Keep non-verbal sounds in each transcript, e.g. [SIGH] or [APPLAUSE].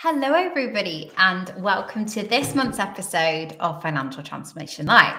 Hello, everybody, and welcome to this month's episode of Financial Transformation Live.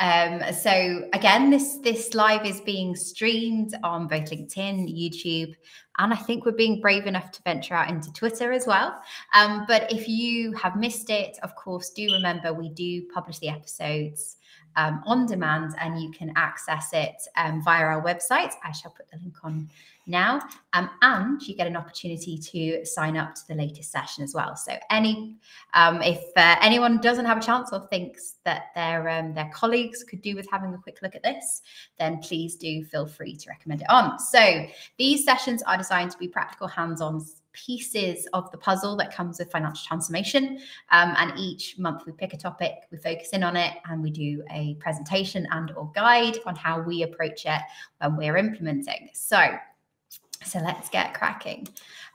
Um, so again, this this live is being streamed on both LinkedIn, YouTube, and I think we're being brave enough to venture out into Twitter as well. Um, but if you have missed it, of course, do remember we do publish the episodes um, on demand, and you can access it um, via our website. I shall put the link on now. Um, and you get an opportunity to sign up to the latest session as well. So any um, if uh, anyone doesn't have a chance or thinks that their um, their colleagues could do with having a quick look at this, then please do feel free to recommend it on. So these sessions are designed to be practical hands-on pieces of the puzzle that comes with financial transformation. Um, and each month we pick a topic, we focus in on it, and we do a presentation and or guide on how we approach it when we're implementing. So so let's get cracking.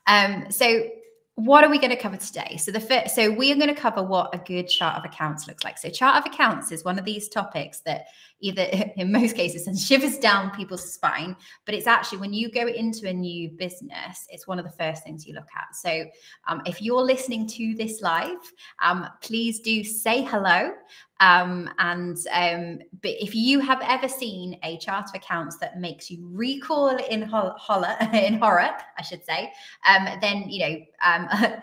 Um, so what are we going to cover today? So the first, so we are going to cover what a good chart of accounts looks like. So chart of accounts is one of these topics that either [LAUGHS] in most cases sends shivers down people's spine, but it's actually when you go into a new business, it's one of the first things you look at. So um, if you're listening to this live, um, please do say hello. Um, and um, but if you have ever seen a chart of accounts that makes you recoil in horror, [LAUGHS] in horror, I should say, um, then you know, um, [LAUGHS]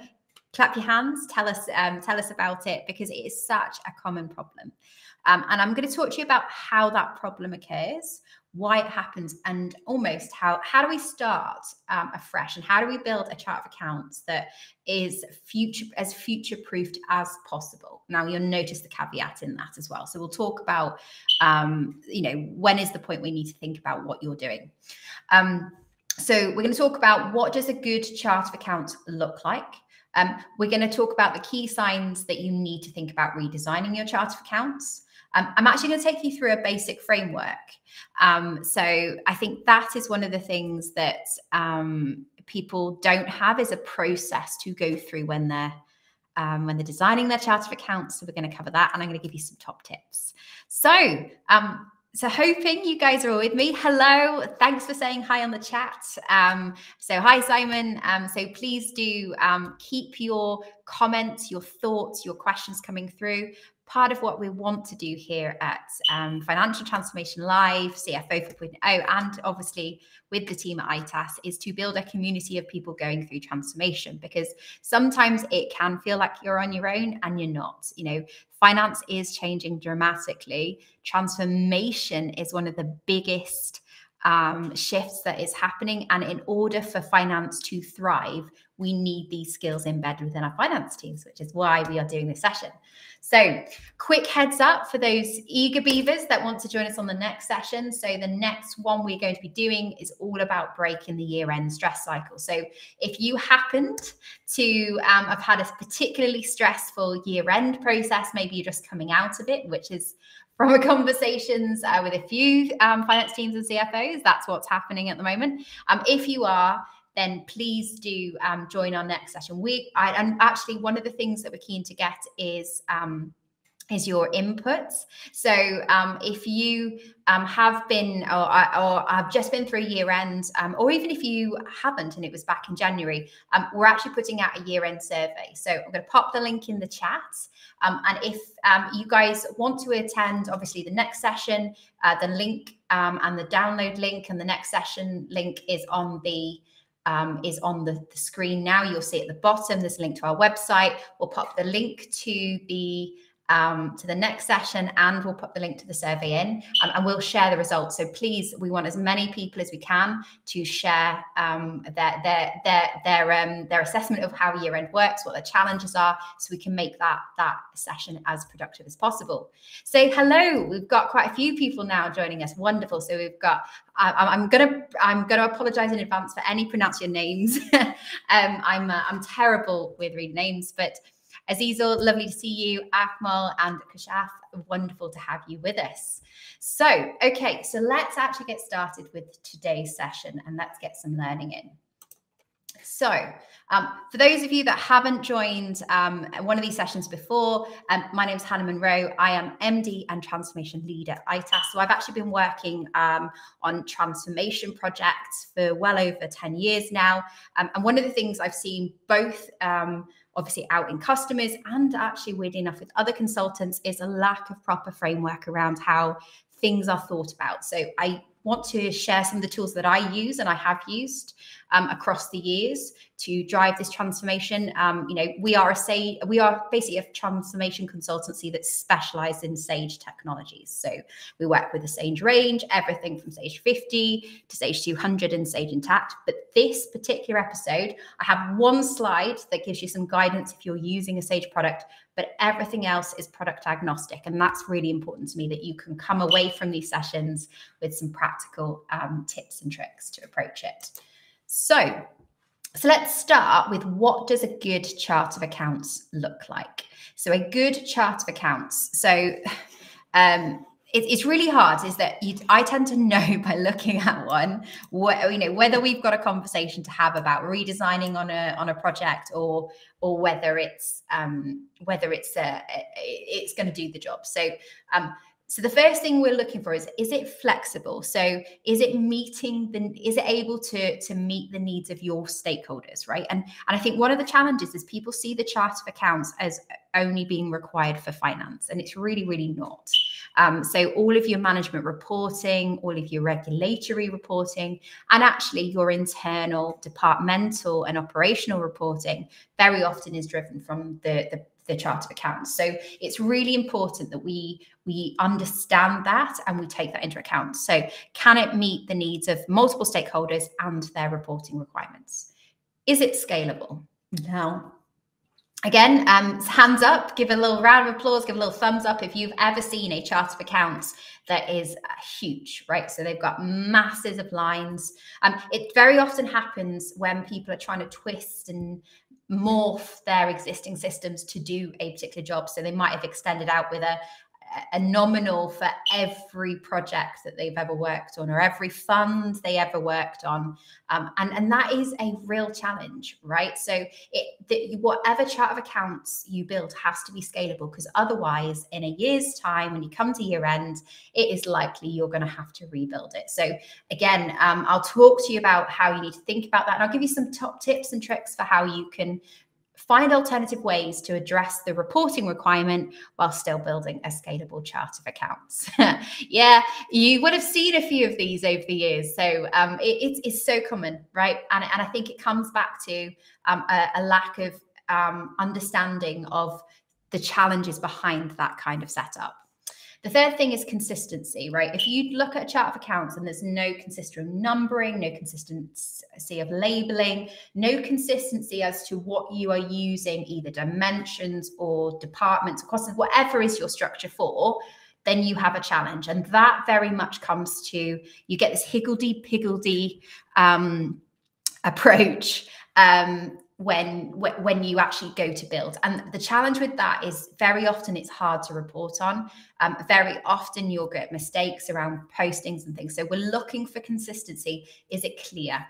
clap your hands, tell us, um, tell us about it because it is such a common problem. Um, and I'm going to talk to you about how that problem occurs, why it happens and almost how how do we start um, afresh and how do we build a chart of accounts that is future as future proofed as possible? Now you'll notice the caveat in that as well. So we'll talk about um, you know when is the point we need to think about what you're doing. Um, so we're going to talk about what does a good chart of accounts look like? Um, we're going to talk about the key signs that you need to think about redesigning your chart of accounts um, I'm actually going to take you through a basic framework. Um, so I think that is one of the things that um, people don't have is a process to go through when they're um, when they're designing their chart of accounts. So we're going to cover that, and I'm going to give you some top tips. So um, so hoping you guys are all with me. Hello, thanks for saying hi on the chat. Um, so hi Simon. Um, so please do um, keep your comments, your thoughts, your questions coming through part of what we want to do here at um, Financial Transformation Live, CFO 4.0, and obviously with the team at ITAS is to build a community of people going through transformation because sometimes it can feel like you're on your own and you're not. You know, finance is changing dramatically. Transformation is one of the biggest um, shifts that is happening. And in order for finance to thrive, we need these skills embedded within our finance teams, which is why we are doing this session. So, quick heads up for those eager beavers that want to join us on the next session. So, the next one we're going to be doing is all about breaking the year end stress cycle. So, if you happened to um, have had a particularly stressful year end process, maybe you're just coming out of it, which is from conversations uh, with a few um, finance teams and CFOs. That's what's happening at the moment. Um, if you are, then please do um, join our next session. We I, and actually one of the things that we're keen to get is um, is your inputs. So um, if you um, have been or, or have just been through year end, um, or even if you haven't and it was back in January, um, we're actually putting out a year end survey. So I'm going to pop the link in the chat. Um, and if um, you guys want to attend, obviously the next session, uh, the link and the download link and the next session link is on the um, is on the, the, screen now. You'll see at the bottom, there's a link to our website. We'll pop the link to the um, to the next session and we'll put the link to the survey in um, and we'll share the results. So please, we want as many people as we can to share um, their their their their um, their assessment of how year end works, what the challenges are, so we can make that that session as productive as possible. So hello, we've got quite a few people now joining us. Wonderful. So we've got I, am gonna I'm gonna apologize in advance for any pronounce your names. [LAUGHS] um, I'm uh, I'm terrible with reading names, but Azizul, lovely to see you. Akmal and Kashaf, wonderful to have you with us. So, okay, so let's actually get started with today's session and let's get some learning in. So, um, for those of you that haven't joined um, one of these sessions before, um, my name is Hannah Munro. I am MD and Transformation Lead at ITAS. So I've actually been working um, on transformation projects for well over 10 years now. Um, and one of the things I've seen both um, obviously out in customers and actually weirdly enough with other consultants is a lack of proper framework around how things are thought about. So I want to share some of the tools that I use and I have used um, across the years to drive this transformation. Um, you know, we are a say we are basically a transformation consultancy that's specialized in Sage technologies. So we work with the Sage range, everything from Sage 50 to Sage 200 and Sage Intacct. But this particular episode, I have one slide that gives you some guidance if you're using a Sage product, but everything else is product agnostic. And that's really important to me that you can come away from these sessions with some practical um, tips and tricks to approach it. So so let's start with what does a good chart of accounts look like? So a good chart of accounts. So [LAUGHS] um, it, it's really hard. Is that you, I tend to know [LAUGHS] by looking at one, what, you know, whether we've got a conversation to have about redesigning on a on a project or or whether it's um, whether it's a, it's going to do the job. So um, so the first thing we're looking for is is it flexible? So is it meeting the is it able to to meet the needs of your stakeholders, right? And and I think one of the challenges is people see the chart of accounts as only being required for finance, and it's really really not. Um, so all of your management reporting, all of your regulatory reporting, and actually your internal departmental and operational reporting very often is driven from the the the chart of accounts. So it's really important that we we understand that and we take that into account. So can it meet the needs of multiple stakeholders and their reporting requirements? Is it scalable? No. Again, um, hands up, give a little round of applause, give a little thumbs up if you've ever seen a chart of accounts that is uh, huge, right? So they've got masses of lines. Um, it very often happens when people are trying to twist and morph their existing systems to do a particular job. So they might have extended out with a, a nominal for every project that they've ever worked on or every fund they ever worked on. Um, and and that is a real challenge right? So it the, whatever chart of accounts you build has to be scalable because otherwise in a year's time when you come to year end it is likely you're going to have to rebuild it. So again um, i'll talk to you about how you need to think about that and i'll give you some top tips and tricks for how you can find alternative ways to address the reporting requirement while still building a scalable chart of accounts. [LAUGHS] yeah, you would have seen a few of these over the years. So um, it, it's, so common, right? And, and I think it comes back to um, a, a, lack of um, understanding of the challenges behind that kind of setup. The third thing is consistency, right? If you look at a chart of accounts and there's no consistent numbering, no consistency of labeling, no consistency as to what you are using, either dimensions or departments, costs, whatever is your structure for, then you have a challenge. And that very much comes to you get this higgledy piggledy um, [LAUGHS] approach um, when when you actually go to build. And the challenge with that is very often it's hard to report on. Um, very often you'll get mistakes around postings and things. So we're looking for consistency. Is it clear?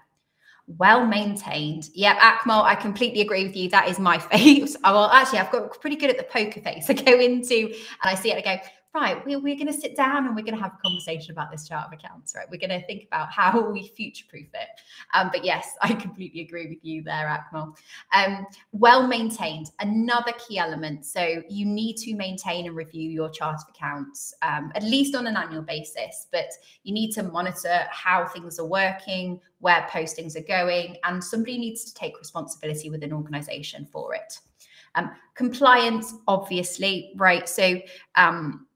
Well maintained. Yeah akmal i completely agree with you. That is my [LAUGHS] face well actually i've got pretty good at the poker face. I go into and i see it i go right, we're, we're going to sit down and we're going to have a conversation about this chart of accounts, right? We're going to think about how we future proof it. Um, but yes, [LAUGHS] I completely agree with you there, Akmal. Um, well maintained, another key element. So you need to maintain and review your chart of accounts, um, at least on an annual basis, but you need to monitor how things are working, where postings are going, and somebody needs to take responsibility within organization for it. Um, compliance, obviously, right? So, um,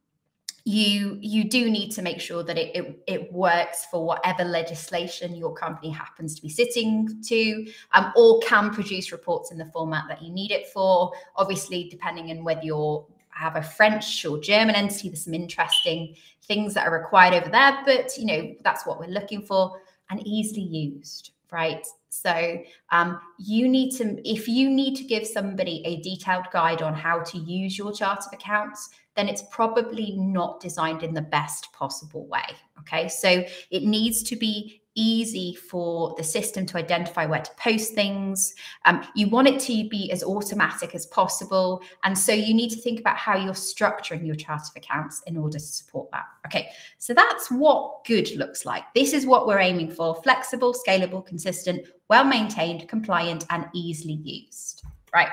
you you do need to make sure that it, it, it works for whatever legislation your company happens to be sitting to um, or can produce reports in the format that you need it for. Obviously depending on whether you're have a french or german entity there's some interesting things that are required over there but you know that's what we're looking for and easily used right? So um, you need to if you need to give somebody a detailed guide on how to use your chart of accounts then it's probably not designed in the best possible way. Okay. So it needs to be easy for the system to identify where to post things. Um, you want it to be as automatic as possible. And so you need to think about how you're structuring your chart of accounts in order to support that. Okay, so that's what good looks like. This is what we're aiming for flexible, scalable, consistent, well maintained, compliant, and easily used. Right.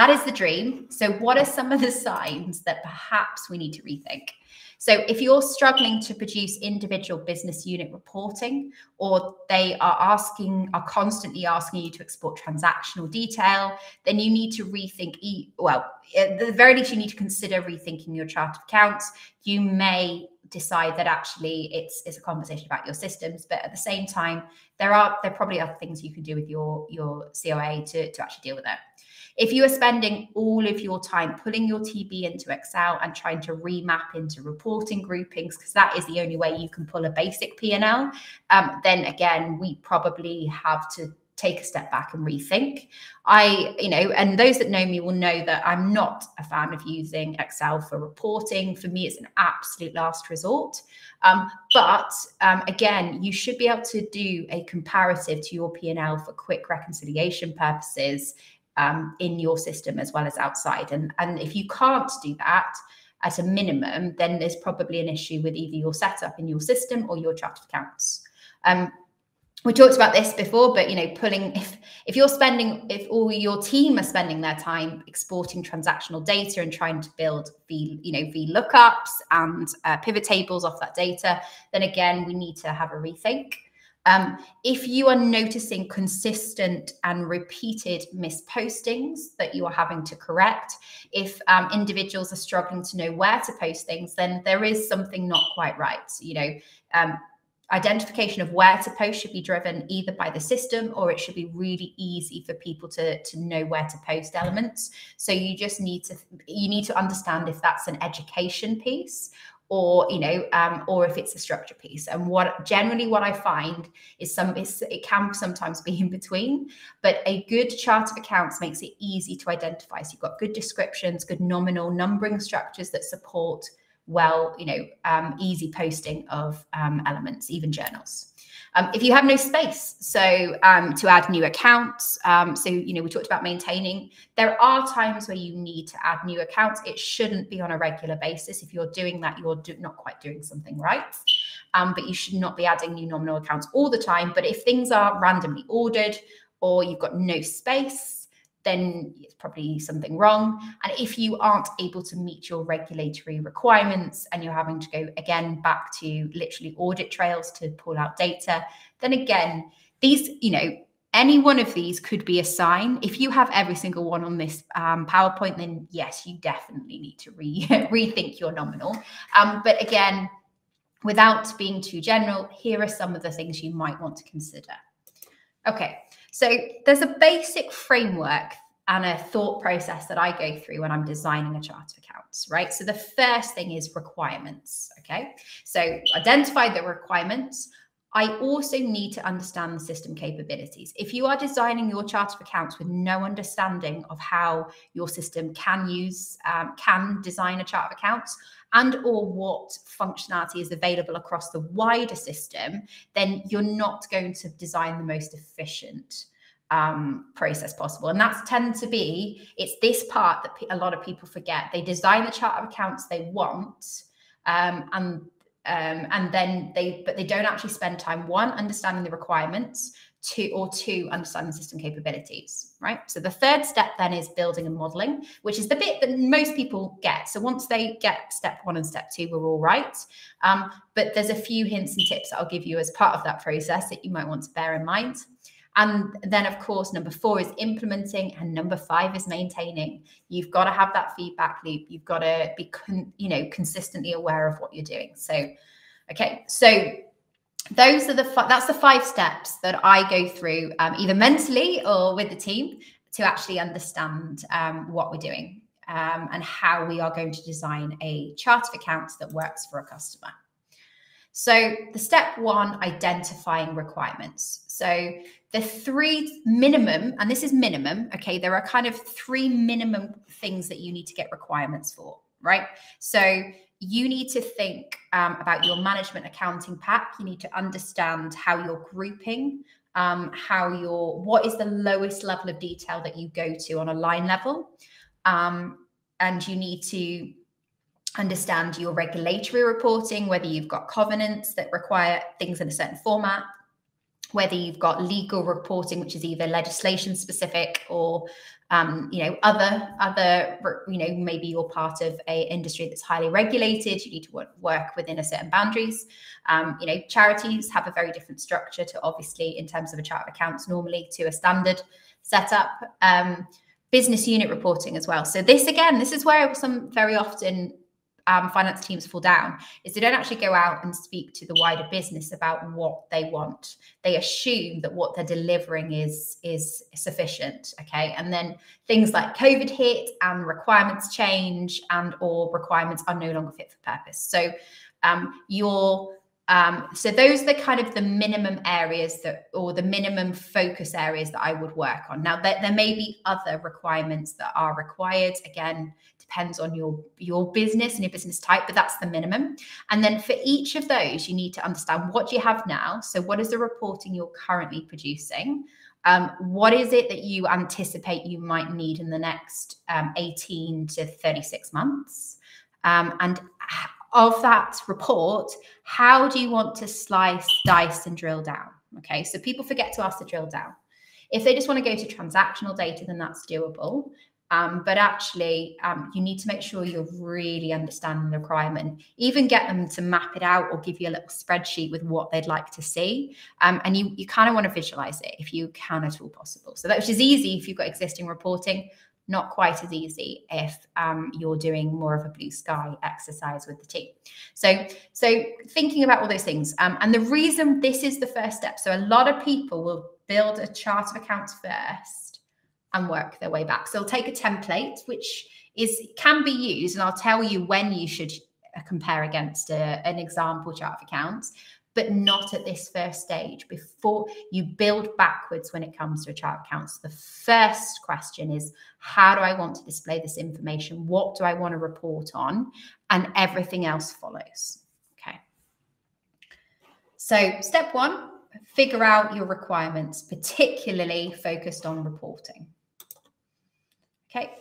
That is the dream. So, what are some of the signs that perhaps we need to rethink? So if you're struggling to produce individual business unit reporting, or they are asking, are constantly asking you to export transactional detail, then you need to rethink, well, at the very least, you need to consider rethinking your chart of accounts. You may decide that actually it's, it's a conversation about your systems, but at the same time, there are there probably are things you can do with your, your COA to, to actually deal with it. If you are spending all of your time pulling your TB into Excel and trying to remap into reporting groupings, because that is the only way you can pull a basic P&L, um, then again, we probably have to take a step back and rethink. I, you know, and those that know me will know that I'm not a fan of using Excel for reporting. For me, it's an absolute last resort. Um, but um, again, you should be able to do a comparative to your P&L for quick reconciliation purposes um, in your system as well as outside. And, and if you can't do that at a minimum, then there's probably an issue with either your setup in your system or your chart of accounts. Um, we talked about this before, but you know, pulling if if you're spending if all your team are spending their time exporting transactional data and trying to build v you know v lookups and uh, pivot tables off that data, then again we need to have a rethink. Um, if you are noticing consistent and repeated mispostings that you are having to correct, if um, individuals are struggling to know where to post things, then there is something not quite right. You know, um, identification of where to post should be driven either by the system or it should be really easy for people to to know where to post elements so you just need to you need to understand if that's an education piece or you know um, or if it's a structure piece. And what generally what i find is some it can sometimes be in between but a good chart of accounts makes it easy to identify. So you've got good descriptions good nominal numbering structures that support well you know um, easy posting of um, elements even journals um, if you have no space, so um, to add new accounts, um, so you know we talked about maintaining. There are times where you need to add new accounts. It shouldn't be on a regular basis. If you're doing that, you're do not quite doing something right. Um, but you should not be adding new nominal accounts all the time. But if things are randomly ordered or you've got no space, then it's probably something wrong. And if you aren't able to meet your regulatory requirements and you're having to go again back to literally audit trails to pull out data, then again, these, you know, any one of these could be a sign. If you have every single one on this um, PowerPoint, then yes, you definitely need to re- [LAUGHS] rethink your nominal. Um, but again, without being too general, here are some of the things you might want to consider. Okay, so there's a basic framework and a thought process that I go through when I'm designing a chart of accounts, right? So the first thing is requirements, okay? So identify the requirements. I also need to understand the system capabilities. If you are designing your chart of accounts with no understanding of how your system can use, um, can design a chart of accounts, and or what functionality is available across the wider system, then you're not going to design the most efficient um, process possible. And that's tend to be, it's this part that a lot of people forget. They design the chart of accounts they want um, and um, and then they but they don't actually spend time one understanding the requirements two or two understanding system capabilities right so the third step then is building and modeling which is the bit that most people get so once they get step one and step two we're all right um, but there's a few hints and tips that i'll give you as part of that process that you might want to bear in mind and then, of course, number four is implementing, and number five is maintaining. You've got to have that feedback loop. You've got to be, you know, consistently aware of what you're doing. So, okay, so those are the that's the five steps that I go through, um, either mentally or with the team, to actually understand um, what we're doing um, and how we are going to design a chart of accounts that works for a customer. So, the step one, identifying requirements. So, the three minimum, and this is minimum, okay, there are kind of three minimum things that you need to get requirements for, right? So, you need to think um, about your management accounting pack. You need to understand how you're grouping, um, how you're, what is the lowest level of detail that you go to on a line level. Um, and you need to understand your regulatory reporting, whether you've got covenants that require things in a certain format, whether you've got legal reporting, which is either legislation specific or um, you know other other you know maybe you're part of a industry that's highly regulated you need to work within a certain boundaries. Um, you know charities have a very different structure to obviously in terms of a chart of accounts normally to a standard setup. Um, business unit reporting as well. So this again this is where some very often um, finance teams fall down is they don't actually go out and speak to the wider business about what they want. They assume that what they're delivering is is sufficient. Okay, and then things like COVID hit and requirements change and or requirements are no longer fit for purpose. So um, your um, so those are the kind of the minimum areas that, or the minimum focus areas that I would work on. Now, there, there may be other requirements that are required. Again, depends on your your business and your business type but that's the minimum. And then for each of those you need to understand what you have now. So what is the reporting you're currently producing? Um, what is it that you anticipate you might need in the next um, 18 to 36 months? Um, and of that report how do you want to slice dice and drill down? Okay so people forget to ask to drill down. If they just want to go to transactional data, then that's doable. Um, but actually, um, you need to make sure you're really understanding the requirement. Even get them to map it out or give you a little spreadsheet with what they'd like to see. Um, and you you kind of want to visualize it if you can at all possible. So that which is easy if you've got existing reporting. Not quite as easy if um, you're doing more of a blue sky exercise with the team. So, so thinking about all those things, um, and the reason this is the first step. So, a lot of people will build a chart of accounts first and work their way back. So they'll take a template, which is can be used, and I'll tell you when you should compare against a, an example chart of accounts, but not at this first stage. Before you build backwards when it comes to a chart of accounts, the first question is how do I want to display this information? What do I want to report on? And everything else follows. Okay. So, step one, figure out your requirements, particularly focused on reporting. Okay.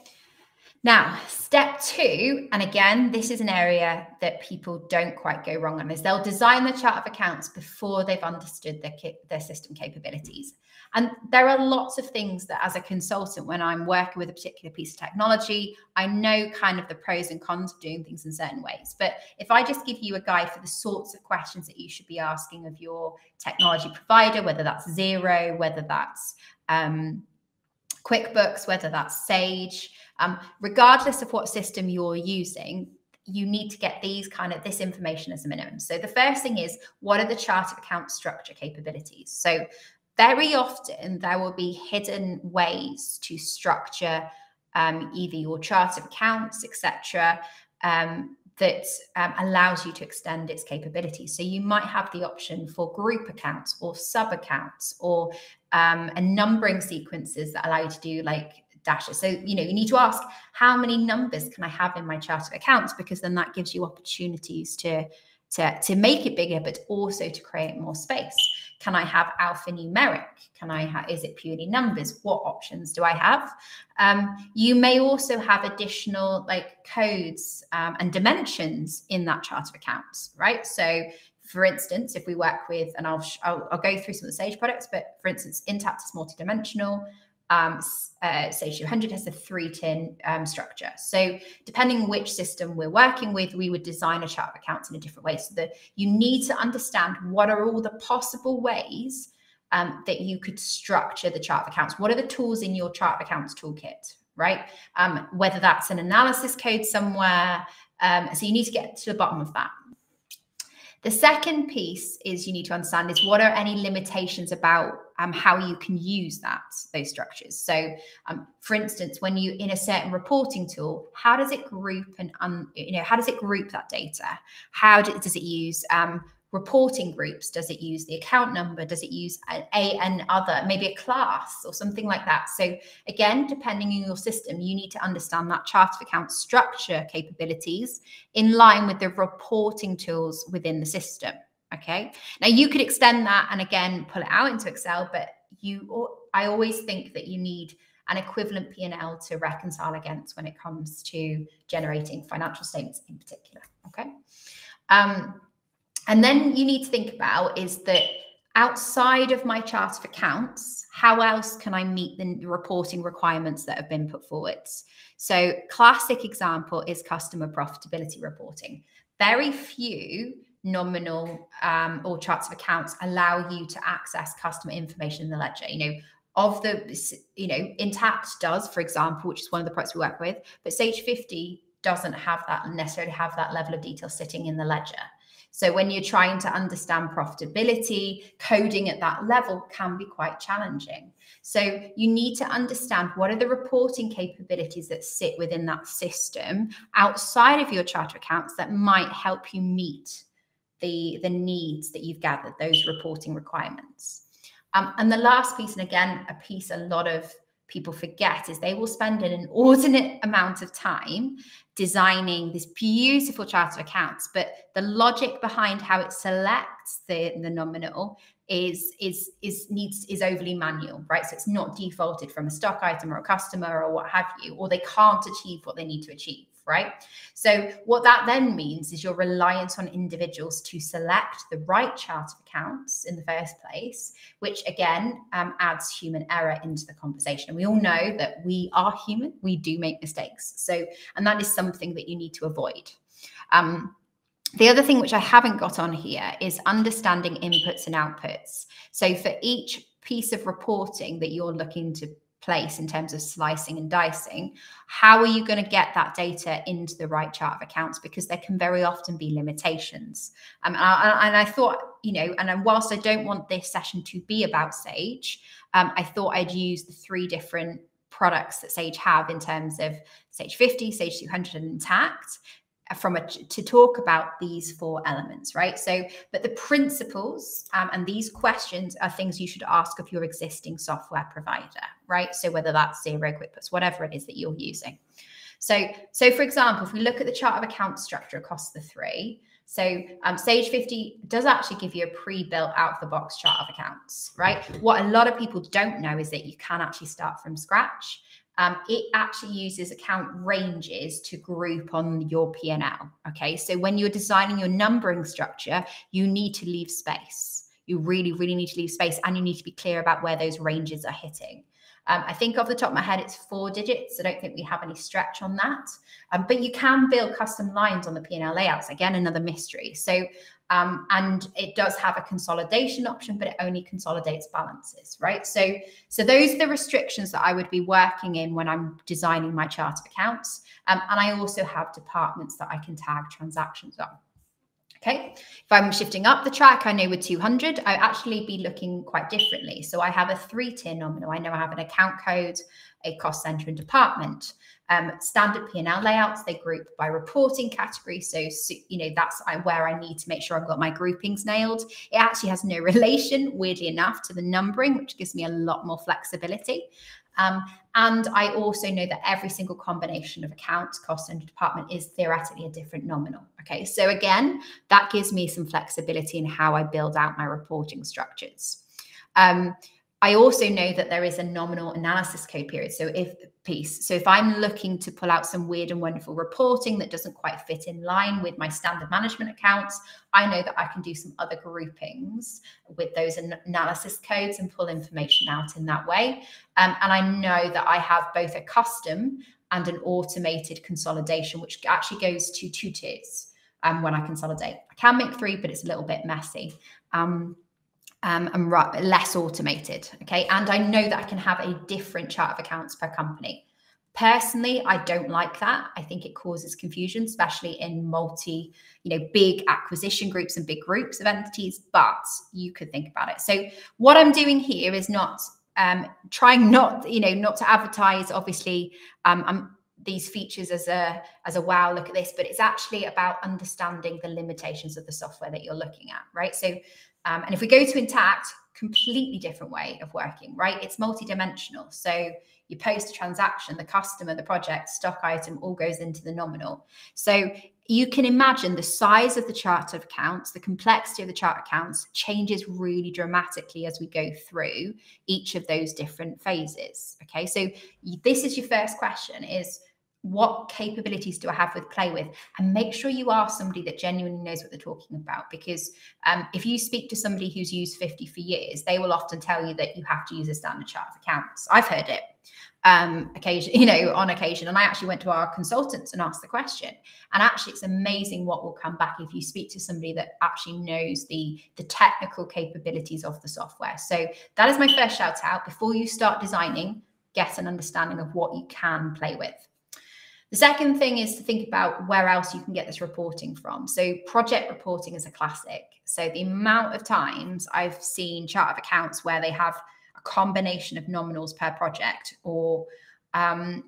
Now, step two, and again, this is an area that people don't quite go wrong on, is they'll design the chart of accounts before they've understood their, their system capabilities. And there are lots of things that, as a consultant, when I'm working with a particular piece of technology, I know kind of the pros and cons of doing things in certain ways. But if I just give you a guide for the sorts of questions that you should be asking of your technology provider, whether that's Xero, whether that's um, QuickBooks, whether that's Sage, um, regardless of what system you're using, you need to get these kind of this information as a minimum. So the first thing is what are the chart of account structure capabilities? So very often there will be hidden ways to structure um, either your chart of accounts, etc., um, that um, allows you to extend its capabilities. So you might have the option for group accounts or sub accounts or um, and numbering sequences that allow you to do like dashes. So, you know, you need to ask how many numbers can I have in my chart of accounts? Because then that gives you opportunities to to, to make it bigger, but also to create more space. Can I have alphanumeric? Can I have, is it purely numbers? What options do I have? Um, you may also have additional like codes um, and dimensions in that chart of accounts, right? So for instance, if we work with, and I'll, I'll, I'll, go through some of the Sage products, but for instance, Intacct is multidimensional. Um, uh, Sage 200 has a three tin um, structure. So depending which system we're working with, we would design a chart of accounts in a different way. So that you need to understand what are all the possible ways um, that you could structure the chart of accounts. What are the tools in your chart of accounts toolkit, right? Um, whether that's an analysis code somewhere. Um, so you need to get to the bottom of that. The second piece is you need to understand is what are any limitations about um, how you can use that those structures. So, um, for instance, when you in a certain reporting tool, how does it group and you know how does it group that data? How do, does it use um, reporting groups? Does it use the account number? Does it use a, and other, maybe a class or something like that? So again, depending on your system, you need to understand that chart of account structure capabilities in line with the reporting tools within the system. Okay. Now you could extend that and again pull it out into Excel, but you I always think that you need an equivalent P&L to reconcile against when it comes to generating financial statements in particular. Okay. Um, and then you need to think about is that outside of my chart of accounts, how else can I meet the reporting requirements that have been put forwards? So, classic example is customer profitability reporting. Very few nominal um, or charts of accounts allow you to access customer information in the ledger. You know, of the, you know, Intacct does, for example, which is one of the products we work with, but Sage 50 doesn't have that necessarily have that level of detail sitting in the ledger. So when you're trying to understand profitability, coding at that level can be quite challenging. So you need to understand what are the reporting capabilities that sit within that system outside of your charter accounts that might help you meet the, the needs that you've gathered, those reporting requirements. Um, and the last piece, and again, a piece a lot of people forget is they will spend an inordinate amount of time designing this beautiful chart of accounts, but the logic behind how it selects the, the nominal is is is needs is overly manual, right? So it's not defaulted from a stock item or a customer or what have you, or they can't achieve what they need to achieve right? So what that then means is you're reliant on individuals to select the right chart of accounts in the first place, which again um, adds human error into the conversation. And we all know that we are human, we do make mistakes. So, and that is something that you need to avoid. Um, the other thing which I haven't got on here is understanding inputs and outputs. So for each piece of reporting that you're looking to place in terms of slicing and dicing, how are you going to get that data into the right chart of accounts? Because there can very often be limitations. Um, and, I, and I thought, you know, and whilst I don't want this session to be about Sage, um, I thought I'd use the three different products that Sage have in terms of Sage 50, Sage 200, and Intacct from a to talk about these four elements right? So but the principles um, and these questions are things you should ask of your existing software provider right? So whether that's Xero quickbooks whatever it is that you're using. So so for example if we look at the chart of account structure across the three so um, Sage 50 does actually give you a pre-built out of the box chart of accounts, right? What a lot of people don't know is that you can actually start from scratch um, it actually uses account ranges to group on your P&L. Okay, so when you're designing your numbering structure, you need to leave space. You really, really need to leave space and you need to be clear about where those ranges are hitting. Um, I think off the top of my head, it's four digits. I don't think we have any stretch on that. Um, but you can build custom lines on the P&L layouts. Again, another mystery. So um, and it does have a consolidation option, but it only consolidates balances, right? So, so those are the restrictions that I would be working in when I'm designing my chart of accounts. Um, and I also have departments that I can tag transactions on. Okay, if I'm shifting up the track, I know with 200, I actually be looking quite differently. So I have a three tier nominal. I know I have an account code, a cost center and department. Um, standard P&L layouts, they group by reporting category. So, you know, that's where I need to make sure I've got my groupings nailed. It actually has no [LAUGHS] relation, weirdly enough, to the numbering, which gives me a lot more flexibility. Um, and I also know that every single combination of account, cost, and department is theoretically a different nominal. Okay, so again, that gives me some flexibility in how I build out my reporting structures. Um, I also know that there is a nominal analysis code period. So if piece, so if I'm looking to pull out some weird and wonderful reporting that doesn't quite fit in line with my standard management accounts, I know that I can do some other groupings with those analysis codes and pull information out in that way. Um, and I know that I have both a custom and an automated consolidation, which actually goes to two tiers um, when I consolidate. I can make three, but it's a little bit messy. Um, um, and less automated. Okay. And I know that I can have a different chart of accounts per company. Personally, I don't like that. I think it causes confusion, especially in multi, you know, big acquisition groups and big groups of entities, but you could think about it. So what I'm doing here is not um, trying not, you know, not to advertise. Obviously, um, I'm these features as a as a wow look at this but it's actually about understanding the limitations of the software that you're looking at right so um, and if we go to Intacct completely different way of working right? It's multi-dimensional. So you post a transaction the customer the project stock item all goes into the nominal. So you can imagine the size of the chart of accounts, the complexity of the chart accounts changes really dramatically as we go through each of those different phases. Okay, so this is your first question is what capabilities do I have with play with? And make sure you ask somebody that genuinely knows what they're talking about. Because um, if you speak to somebody who's used 50 for years, they will often tell you that you have to use a standard chart of accounts. I've heard it um occasion [LAUGHS] you know on occasion and i actually went to our consultants and asked the question and actually it's amazing what will come back if you speak to somebody that actually knows the the technical capabilities of the software so that is my first shout out before you start designing get an understanding of what you can play with the second thing is to think about where else you can get this reporting from. So, project reporting is a classic. So, the amount of times I've seen chart of accounts where they have a combination of nominals per project or um,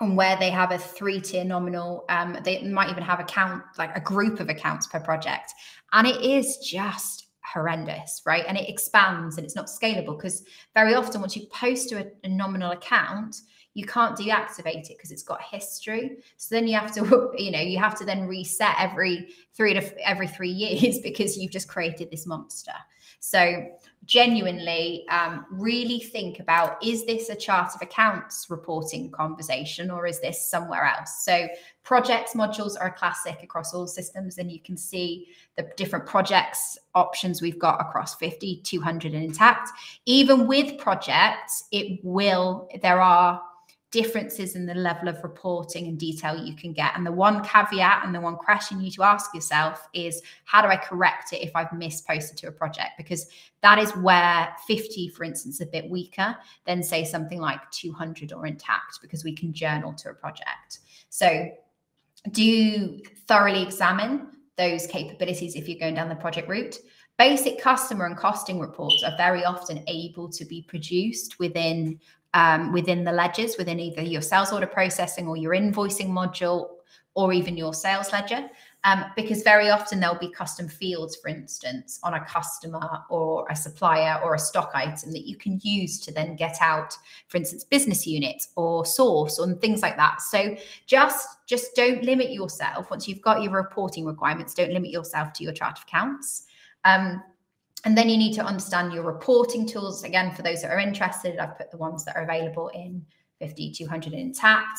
and where they have a three tier nominal um, they might even have account like a group of accounts per project and it is just horrendous right and it expands and it's not scalable because very often once you post to a, a nominal account you can't deactivate it because it's got history. So then you have to [LAUGHS] you know you have to then reset every three to every three years [LAUGHS] because you've just created this monster. So genuinely um, really think about is this a chart of accounts reporting conversation or is this somewhere else? So projects modules are a classic across all systems and you can see the different projects options we've got across 50 200 and Intacct. even with projects it will there are differences in the level of reporting and detail you can get. And the one caveat and the one question you need to ask yourself is how do I correct it if I've misposted to a project? Because that is where 50, for instance, is a bit weaker than say something like 200 or Intacct because we can journal to a project. So do thoroughly examine those capabilities if you're going down the project route. Basic customer and costing reports are very often able to be produced within um, within the ledgers, within either your sales order processing or your invoicing module, or even your sales ledger. Um, because very often there'll be custom fields, for instance, on a customer or a supplier or a stock item that you can use to then get out, for instance, business units or source and things like that. So just just don't limit yourself once you've got your reporting requirements. Don't limit yourself to your chart of accounts. Um, and then you need to understand your reporting tools. Again, for those that are interested, I've put the ones that are available in 50, 200 Intacct.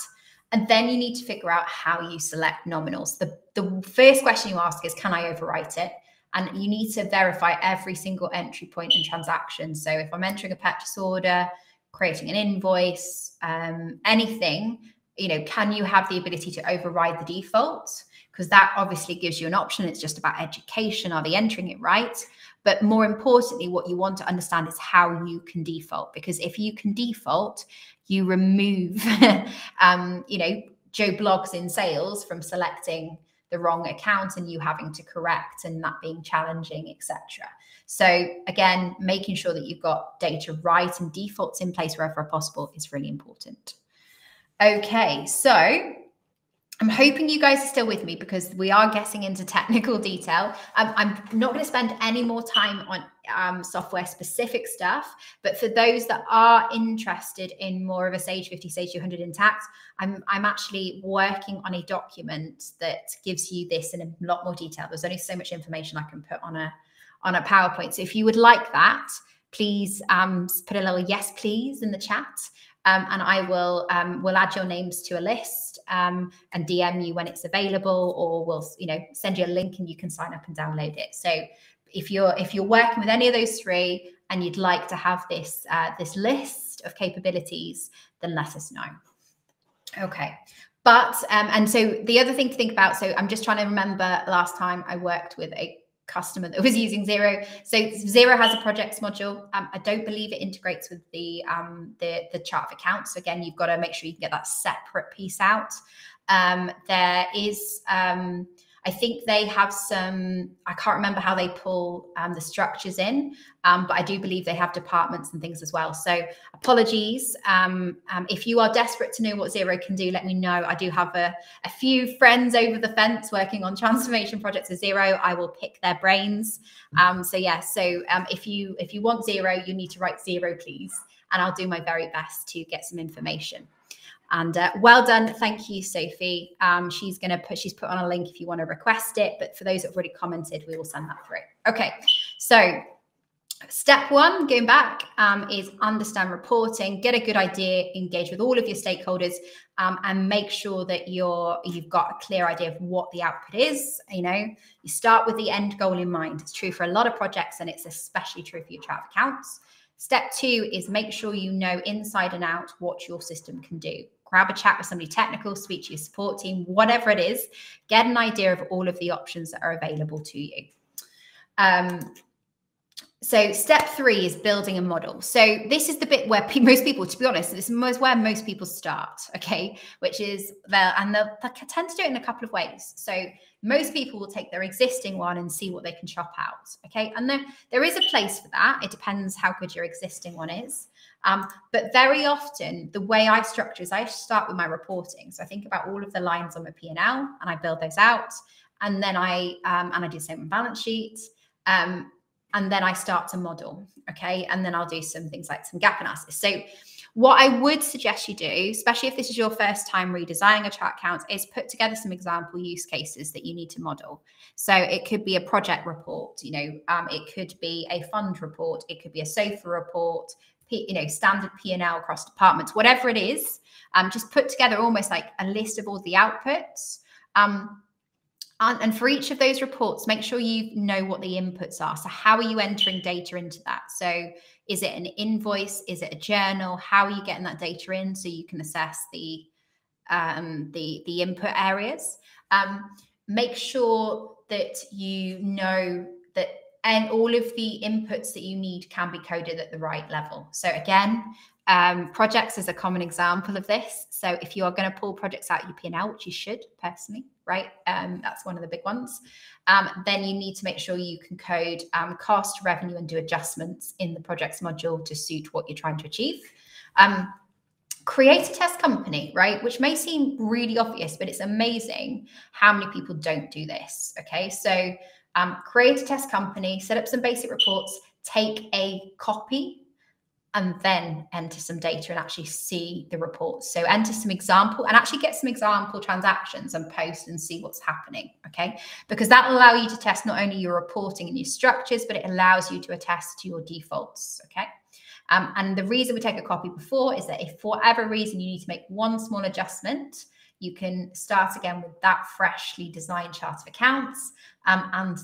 And then you need to figure out how you select nominals. The, the first question you ask is, can I overwrite it? And you need to verify every single entry point in transaction. So if I'm entering a purchase order, creating an invoice, um, anything, you know, can you have the ability to override the default? Because that obviously gives you an option. It's just about education. Are they entering it right? But more importantly, what you want to understand is how you can default. Because if you can default, you remove, [LAUGHS] um, you know, Joe Bloggs in sales from selecting the wrong account and you having to correct and that being challenging, etc. So again, making sure that you've got data right and defaults in place wherever possible is really important. Okay, so I'm hoping you guys are still with me because we are getting into technical detail. Um, I'm not going to spend any more time on um, software specific stuff, but for those that are interested in more of a Sage 50, Sage 200 Intacct, I'm, I'm actually working on a document that gives you this in a lot more detail. There's only so much information I can put on a on a PowerPoint. So if you would like that, please um, put a little yes, please in the chat. Um, and I will um, will add your names to a list um, and DM you when it's available, or we'll you know send you a link and you can sign up and download it. So if you're if you're working with any of those three and you'd like to have this uh, this list of capabilities, then let us know. Okay. But um, and so the other thing to think about. So I'm just trying to remember last time I worked with a customer that was using Xero. So Xero has a projects module. Um, I don't believe it integrates with the um, the the chart of accounts. So again, you've got to make sure you can get that separate piece out. Um, there is um, I think they have some, I can't remember how they pull um, the structures in, um, but I do believe they have departments and things as well. So apologies. Um, um, if you are desperate to know what Xero can do, let me know. I do have a, a few friends over the fence working on transformation projects with Xero. I will pick their brains. Um, so yeah, so um, if you if you want Xero, you need to write Xero, please. And I'll do my very best to get some information. And uh, well done. Thank you, Sophie. Um, she's going to put, she's put on a link if you want to request it. But for those that have already commented, we will send that through. Okay. So step one, going back, um, is understand reporting, get a good idea, engage with all of your stakeholders, um, and make sure that you're, you've got a clear idea of what the output is. You know, you start with the end goal in mind. It's true for a lot of projects and it's especially true for your of accounts. Step two is make sure you know inside and out what your system can do grab a chat with somebody technical, speak to your support team, whatever it is, get an idea of all of the options that are available to you. Um, so step three is building a model. So this is the bit where [LAUGHS] most people, to be honest, this is where most people start. Okay, which is they'll, and they'll, they tend to do it in a couple of ways. So most people will take their existing one and see what they can chop out. Okay, and there there is a place for that. It depends how good your existing one is. Um, but very often, the way I structure is I start with my reporting. So I think about all of the lines on my P and L, and I build those out, and then I um, and I do the same on balance sheet. Um, and then I start to model. Okay. And then I'll do some things like some gap analysis. So, what I would suggest you do, especially if this is your first time redesigning a chart count, is put together some example use cases that you need to model. So it could be a project report, you know, um, it could be a fund report, it could be a SOFA report, you know, standard P&L across departments, whatever it is. Um, just put together almost like a list of all the outputs. Um, and, and for each of those reports, make sure you know what the inputs are. So, how are you entering data into that? So, is it an invoice? Is it a journal? How are you getting that data in so you can assess the um, the the input areas? Um, make sure that you know that and all of the inputs that you need can be coded at the right level. So again, um, projects is a common example of this. So if you are going to pull projects out your P&L, which you should personally, right? Um, that's one of the big ones. Um, then you need to make sure you can code um, cost, revenue, and do adjustments in the projects module to suit what you're trying to achieve. Um, create a test company, right? Which may seem really obvious, but it's amazing how many people don't do this. Okay, so um, create a test company, set up some basic reports, take a copy and then enter some data and actually see the reports. So enter some example and actually get some example transactions and post and see what's happening. Okay. Because that will allow you to test not only your reporting and your structures, but it allows you to attest to your defaults. Okay. Um, and the reason we take a copy before is that if for whatever reason you need to make one small adjustment, you can start again with that freshly designed chart of accounts um, and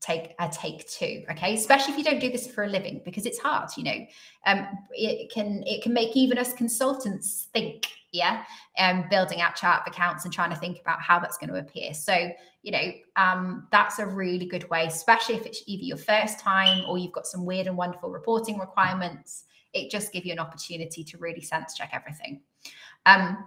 take a take two okay? Especially if you don't do this for a living because it's hard you know? Um it can it can make even us consultants think yeah and um, building out chart of accounts and trying to think about how that's going to appear. So you know um that's a really good way especially if it's either your first time or you've got some weird and wonderful reporting requirements it just gives you an opportunity to really sense check everything. Um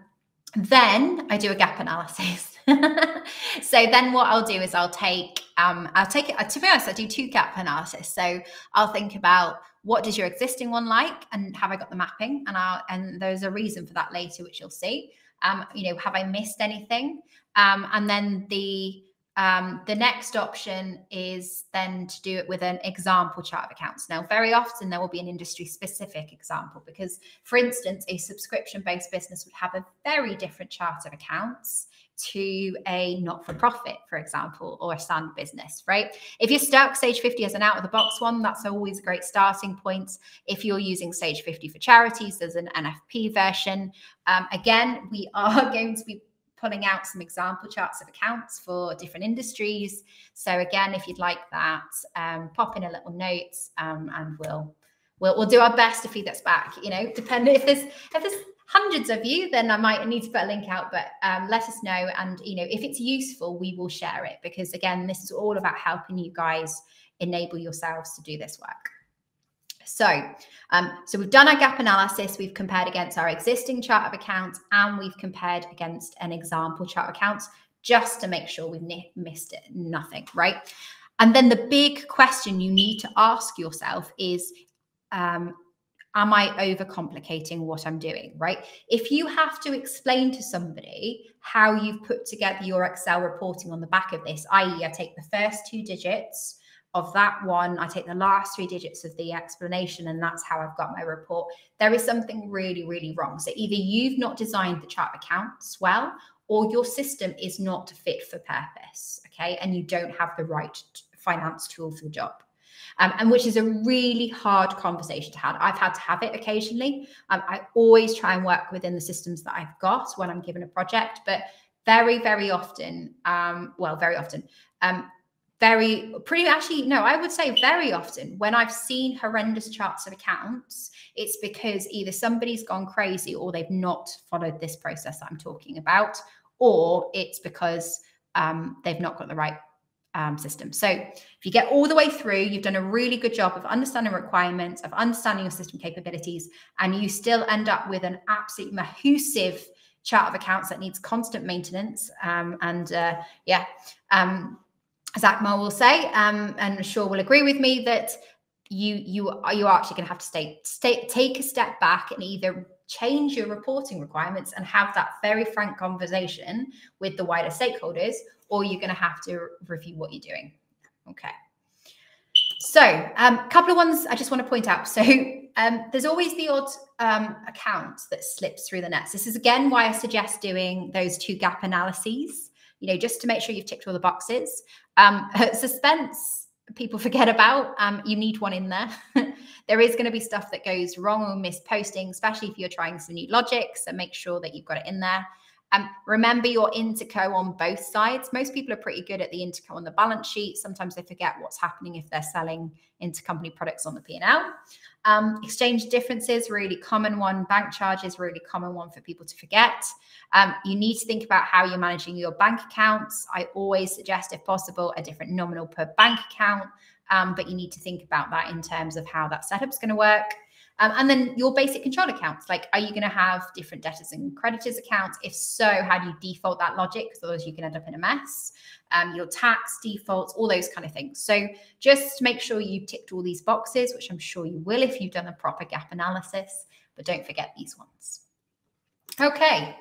then I do a gap analysis. [LAUGHS] so then what I'll do is I'll take um I'll take it to be honest, I do two gap analysis. So I'll think about what does your existing one like and have I got the mapping? And I'll and there's a reason for that later, which you'll see. Um, you know, have I missed anything? Um, and then the um, the next option is then to do it with an example chart of accounts. Now, very often there will be an industry specific example because, for instance, a subscription based business would have a very different chart of accounts to a not for profit, for example, or a standard business, right? If you're stuck, Sage 50 as an out of the box one, that's always a great starting point. If you're using Sage 50 for charities, there's an NFP version. Um, again, we [LAUGHS] are going to be pulling out some example charts of accounts for different industries. So again, if you'd like that, um, pop in a little note um, and we'll, we'll we'll do our best to feed this back. You know, depending if there's if there's hundreds of you, then I might need to put a link out. But um, let us know, and you know, if it's useful, we will share it because again, this is all about helping you guys enable yourselves to do this work. So, um, so we've done our gap analysis. We've compared against our existing chart of accounts and we've compared against an example chart of accounts. just to make sure we've missed it, nothing, right? And then the big question you need to ask yourself is um, Am I overcomplicating what I'm doing, right? If you have to explain to somebody how you've put together your Excel reporting on the back of this, i.e., I take the first two digits of that one, I take the last three digits of the explanation, and that's how I've got my report. There is something really, really wrong. So either you've not designed the chart accounts well, or your system is not fit for purpose, okay? And you don't have the right finance tool for the job. Um, and which is a really hard conversation to have. I've had to have it occasionally. Um, I always try and work within the systems that I've got when I'm given a project, but very, very often, um, well, very often, um, very pretty actually no i would say very often when i've seen horrendous charts of accounts it's because either somebody's gone crazy or they've not followed this process i'm talking about or it's because um, they've not got the right um, system. So if you get all the way through, you've done a really good job of understanding requirements, of understanding your system capabilities, and you still end up with an absolute mahoosive chart of accounts that needs constant maintenance. Um, and uh, yeah, um, Zach Moore will say, um, and sure will agree with me that you you are you are actually going to have to stay, stay take a step back and either change your reporting requirements and have that very frank conversation with the wider stakeholders, or you're going to have to review what you're doing. Okay. So, a um, couple of ones I just want to point out. So, um, there's always the odd um, account that slips through the nets. This is again why I suggest doing those two gap analyses. You know, just to make sure you've ticked all the boxes. Um, [LAUGHS] suspense people [LAUGHS] forget about. Um, you need one in there. [LAUGHS] there is going to be stuff that goes wrong or missed posting, especially if you're trying some new logic. So make sure that you've got it in there. Um, remember your interco on both sides. Most people are pretty good at the interco on the balance sheet. Sometimes they forget what's happening if they're selling intercompany products on the P&L. Um, exchange differences, really common one. Bank charges, really common one for people to forget. Um, you need to think about how you're managing your bank accounts. I always suggest, if possible, a different nominal per bank account. Um, but you need to think about that in terms of how that setup's going to work. Um, and then your basic control accounts, like are you going to have different debtors and creditors accounts? If so, how do you default that logic? Because otherwise you can end up in a mess. Um, your tax defaults, all those kind of things. So just make sure you've ticked all these boxes, which I'm sure you will if you've done a proper gap analysis, but don't forget these ones. Okay,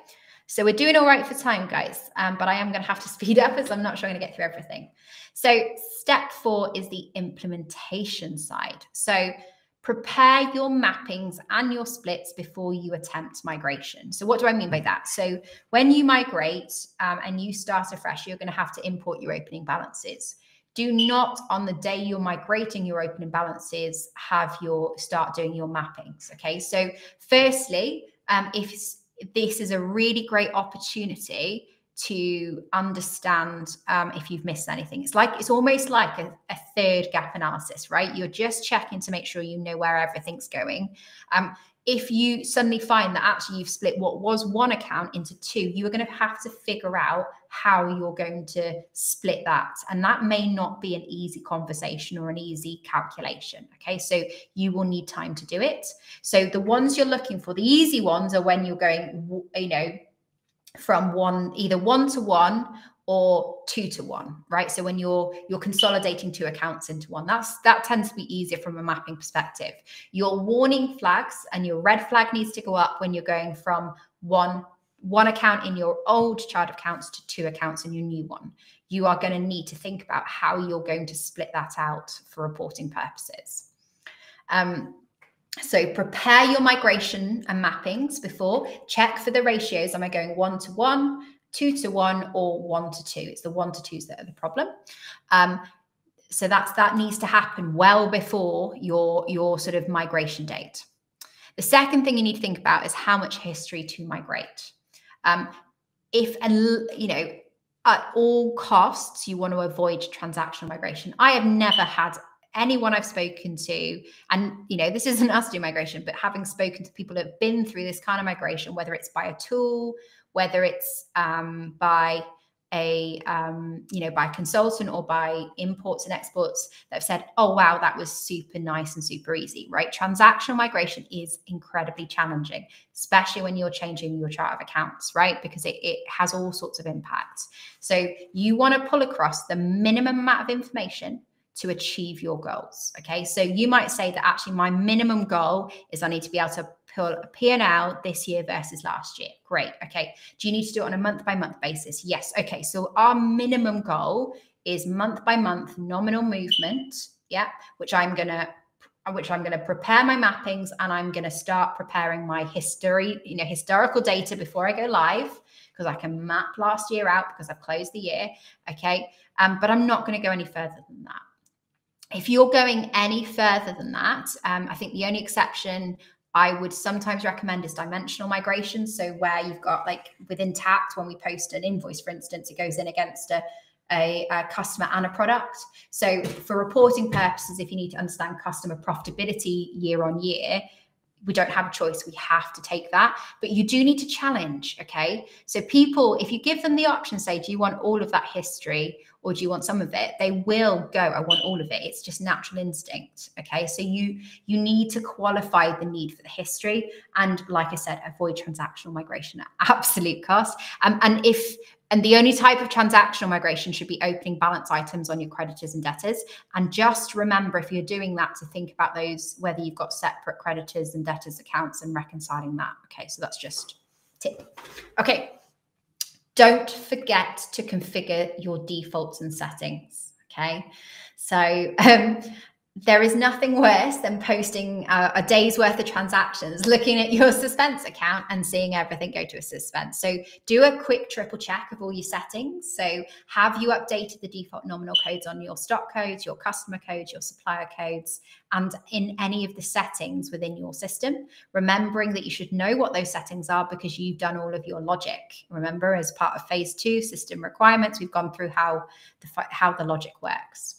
so we're doing all right for time, guys, um, but I am going to have to [LAUGHS] speed up as I'm not sure I'm going to get through everything. So step four is the implementation side. So prepare your mappings and your splits before you attempt migration. So, what do I mean by that? So, when you migrate um, and you start afresh, you're going to have to import your opening balances. Do not, on the day you're migrating your opening balances, have your start doing your mappings. Okay. So, firstly, um, if this is a really great opportunity to understand um, if you've missed anything. It's like it's almost like a, a, third gap analysis, right? You're just checking to make sure you know where everything's going. Um, if you suddenly find that actually you've split what was one account into two, you are going to have to figure out how you're going to split that. And that may not be an easy conversation or an easy calculation. Okay. So you will need time to do it. So the ones you're looking for, the easy ones are when you're going, you know, from one either one to one or two to one right? So when you're you're consolidating two accounts into one that's that tends to be easier from a mapping perspective. Your warning flags and your red flag needs to go up when you're going from one one account in your old chart of accounts to two accounts in your new one. You are going to need to think about how you're going to split that out for reporting purposes. Um, so prepare your migration and mappings before. Check for the ratios. Am I going one to one, two to one, or one to two? It's the one to twos that are the problem. Um, so that's that needs to happen well before your your sort of migration date. The second thing you need to think about is how much history to migrate. Um, if and you know at all costs you want to avoid transactional migration. I have never had anyone I've spoken to, and you know, this isn't [LAUGHS] us doing migration, but having spoken to people that have been through this kind of migration, whether it's by a tool, whether it's um, by a um, you know by consultant or by imports and exports that have said oh wow that was super nice and super easy right? Transactional migration is incredibly challenging especially when you're changing your chart of accounts right? Because it, it has all sorts of impacts. So you want to pull across the minimum amount of information to achieve your goals okay so you might say that actually my minimum goal is i need to be able to pull a P&L this year versus last year. Great. Okay. Do you need to do it on a month by month basis? Yes. Okay. So our minimum goal is month by month nominal movement. Yeah. Which I'm going to which I'm going to prepare my mappings and I'm going to start preparing my history, you know, historical data before I go live because I can map last year out because I've closed the year. Okay. Um, but I'm not going to go any further than that. If you're going any further than that, um, I think the only exception I would sometimes recommend is dimensional migration. So where you've got like with Intacct, when we post an invoice, for instance, it goes in against a, a, a, customer and a product. So for reporting purposes, if you need to understand customer profitability year on year, we don't have a choice. We have to take that. But you do need to challenge. Okay. So people, if you give them the option, say, do you want all of that history or do you want some of it they will go i want all of it it's just natural instinct okay so you you need to qualify the need for the history and like i said avoid transactional migration at absolute cost um, and if and the only type of transactional migration should be opening balance items on your creditors and debtors. And just remember, if you're doing that, to think about those, whether you've got separate creditors and debtors accounts and reconciling that. Okay, so that's just tip. Okay, don't forget to configure your defaults and settings. Okay. So [LAUGHS] um, there is nothing worse than posting a, a, day's worth of transactions, looking at your suspense account and seeing everything go to a suspense. So do a quick triple check of all your settings. So have you updated the default nominal codes on your stock codes, your customer codes, your supplier codes, and in any of the settings within your system? Remembering that you should know what those settings are because you've done all of your logic. Remember, as part of phase two system requirements, we've gone through how the how the logic works.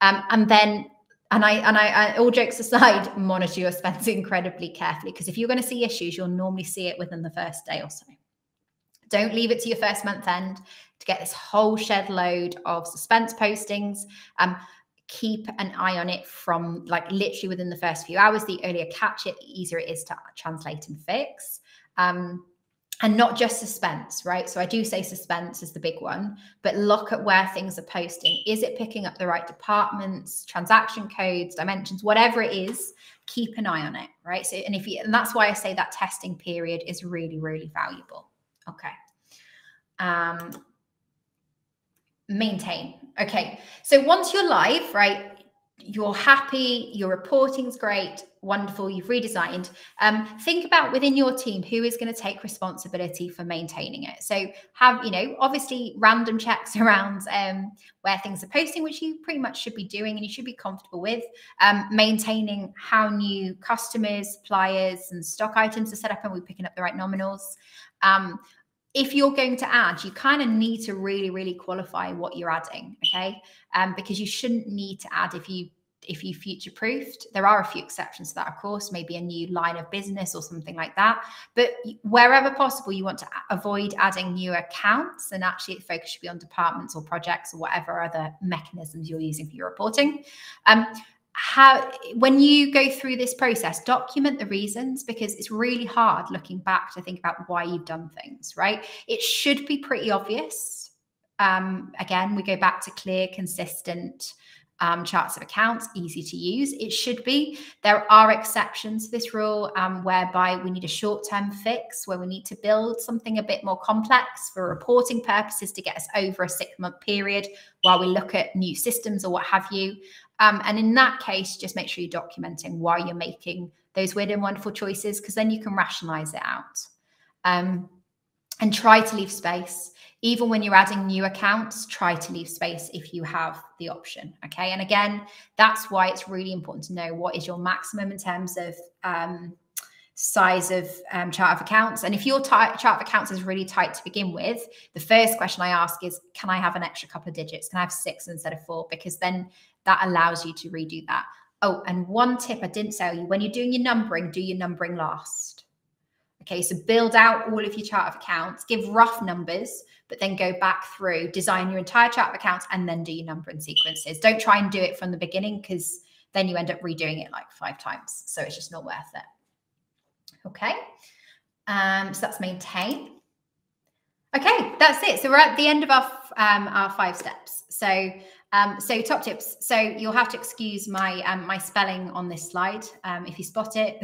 Um, and then and I and I, I, all jokes aside, [LAUGHS] monitor your spends incredibly carefully because if you're going to see issues, you'll normally see it within the first day or so. Don't leave it to your first month end to get this whole shed load of suspense postings. Um, keep an eye on it from like literally within the first few hours. The earlier catch it, the easier it is to translate and fix. Um, and not just suspense, right? So I do say suspense is the big one, but look at where things are posting. Is it picking up the right departments, transaction codes, dimensions, whatever it is? Keep an eye on it, right? So, and if you, and that's why I say that testing period is really, really valuable. Okay. Um, maintain. Okay. So once you're live, right? You're happy, your reporting's great, wonderful, you've redesigned. Um, think about within your team who is going to take responsibility for maintaining it. So have, you know, obviously random checks [LAUGHS] around um, where things are posting, which you pretty much should be doing and you should be comfortable with. Um, maintaining how new customers, suppliers, and stock items are set up and we're picking up the right nominals. If you're going to add, you kind of need to really, really qualify what you're adding, okay? Um, because you shouldn't need to add if you if you future proofed. There are a few exceptions to that, of course, maybe a new line of business or something like that. But wherever possible, you want to avoid adding new accounts, and actually, focus should be on departments or projects or whatever other mechanisms you're using for your reporting. Um, how when you go through this process document the reasons because it's really hard looking back to think about why you've done things right it should be pretty obvious um, again we go back to clear consistent um, charts of accounts, easy to use. It should be. There are exceptions to this rule um, whereby we need a short term fix, where we need to build something a bit more complex for reporting purposes to get us over a six month period while we look at new systems or what have you. Um, and in that case, just make sure you're documenting why you're making those weird and wonderful choices, because then you can rationalize it out. Um, and try to leave space even when you're adding new accounts, try to leave space if you have the option. Okay. And again, that's why it's really important to know what is your maximum in terms of um, size of um, chart of accounts. And if your chart of accounts is really tight to begin with, the first question I ask is, can I have an extra couple of digits? Can I have six instead of four? Because then that allows you to redo that. Oh, and one tip I didn't tell you when you're doing your numbering, do your numbering last Okay, so build out all of your chart of accounts, give rough numbers, but then go back through, design your entire chart of accounts, and then do your numbering sequences. Don't try and do it from the beginning because then you end up redoing it like five times. So it's just not worth it. Okay, um, so that's maintain. Okay, that's it. So we're at the end of our um, our five steps. So um, so top tips. So you'll have to excuse my um, my spelling on this slide. Um, if you spot it,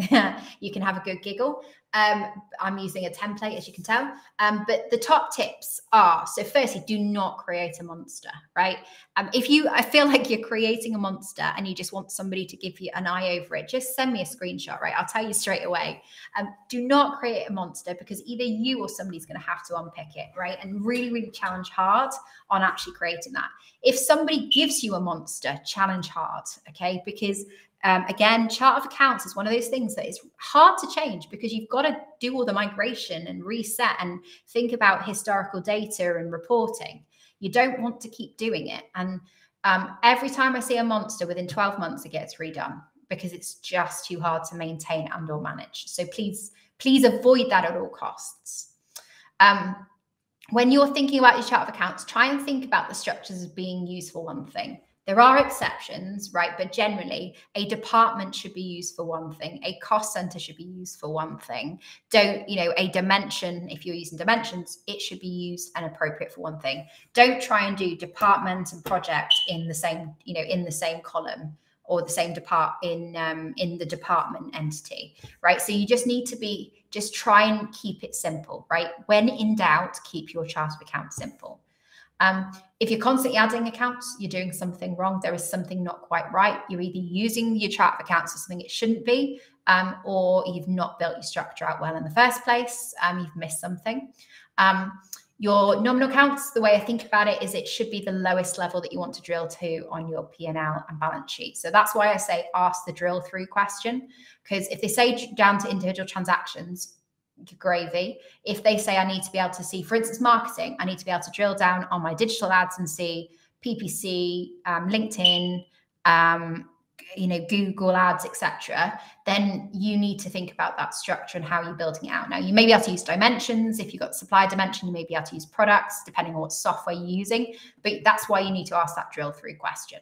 [LAUGHS] you can have a good giggle. Um, I'm using a template, as you can tell. Um, but the top tips are so, firstly, do not create a monster, right? Um, if you, I feel like you're creating a monster and you just want somebody to give you an eye over it, just send me a screenshot, right? I'll tell you straight away. Um, do not create a monster because either you or somebody's going to have to unpick it, right? And really, really challenge hard on actually creating that. If somebody gives you a monster, challenge hard, okay? Because um, again, chart of accounts is one of those things that is hard to change because you've got to do all the migration and reset and think about historical data and reporting. You don't want to keep doing it. And um, every time I see a monster within 12 months, it gets redone because it's just too hard to maintain and or manage. So please, please avoid that at all costs. Um, when you're thinking about your chart of accounts, try and think about the structures as being used for one thing. There are exceptions, right? But generally, a department should be used for one thing, a cost center should be used for one thing. Don't, you know, a dimension, if you're using dimensions, it should be used and appropriate for one thing. Don't try and do department and project in the same, you know, in the same column or the same depart in um, in the department entity, right? So you just need to be just try and keep it simple, right? When in doubt, keep your chart of account simple. Um, if you're constantly adding accounts, you're doing something wrong. There is something not quite right. You're either using your chart of accounts for something it shouldn't be, um, or you've not built your structure out well in the first place. Um, you've missed something. Um, your nominal accounts, the way I think about it is it should be the lowest level that you want to drill to on your P&L and balance sheet. So that's why I say ask the drill through question. Because if they say down to individual transactions, gravy. If they say I need to be able to see, for instance, marketing, I need to be able to drill down on my digital ads and see PPC, um, LinkedIn, um, you know, Google ads, etc. Then you need to think about that structure and how you're building it out. Now, you may be able to use dimensions. If you've got supply dimension, you may be able to use products, depending on what software you're using. But that's why you need to ask that drill through question.